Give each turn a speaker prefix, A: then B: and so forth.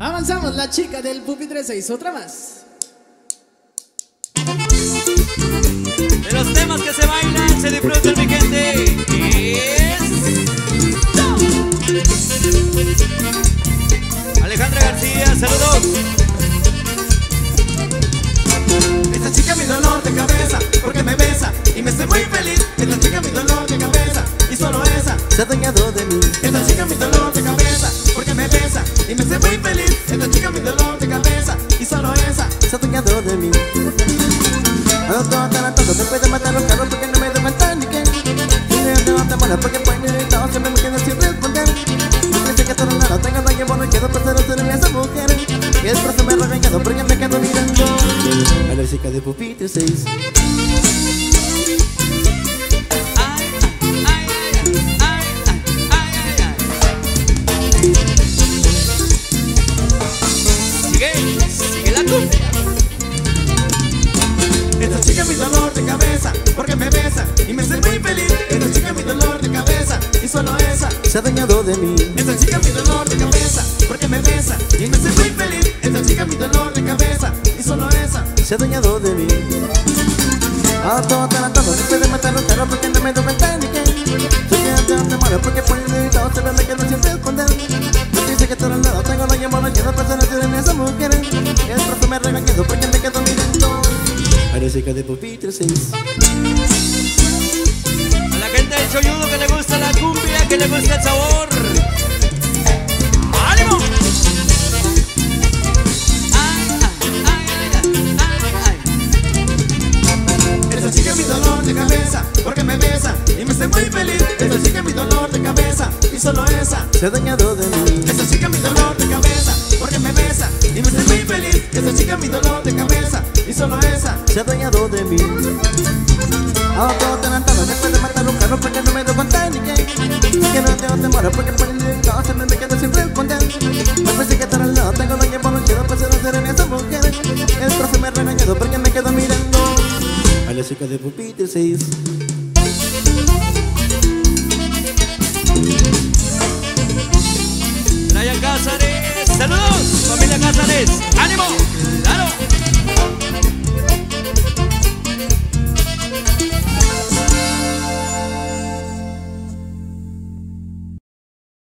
A: Avanzamos, la chica del pupitre se hizo otra más.
B: De los temas que se bailan, se disfrutan mi gente. Es... Alejandra García, saludos.
C: Esta chica mi dolor de cabeza, porque me besa y me hace muy feliz. Esta chica mi dolor de cabeza y solo esa
D: se ha dañado
C: feliz. Esta chica mi dolor de cabeza y solo esa
D: se ha dañado de mí. Ando todo atarantado después de matar los carros porque no me doy cuenta ni que Y me te mola porque pues mi estado siempre me quedo sin responder. No dice que todo nada tengo no llevo no quiero pero ser esa mujer. Y el profe me ha regañado porque me quedo mirando. A la chica de pupitre 6
C: solo esa.
D: Se ha dañado de mí.
C: Esta chica mi dolor de cabeza, porque me besa. Y me hace muy feliz. Esta chica mi dolor de cabeza. Y solo esa
D: se ha dañado de mí. Ando todo atarantado después de matar los carros porque no me doy ni que Soy que te muero porque por el dedito se ve me quedo sin responder No dice que todo el lado tengo lo llamo, no quiero personas tienen esa mujer. Y el profe me ha regañado porque me quedo mirando. A la chica de pupitre 6
B: A la gente del cholludo que le gusta la cumbia, que le gusta el sabor. ¡Ánimo! Ay, ay, ay, ay, ay.
C: Esta chica mi dolor de cabeza, porque me besa y me hace muy feliz. Esta chica mi dolor de cabeza y solo esa
D: Se ha dañado de mí
C: Esta chica mi dolor de cabeza, porque me besa y me hace muy feliz. Esta chica mi dolor de cabeza y solo esa
D: se ha dañado de mí Carros porque no me doy cuenta ni que Que no tengo temor porque por el se me quedo sin responder Me parece que todo el lado tengo lo llevo, no quiero personas tienen esa mujer. El profe me ha regañado porque me quedo mirando. A la chica de pupitre 6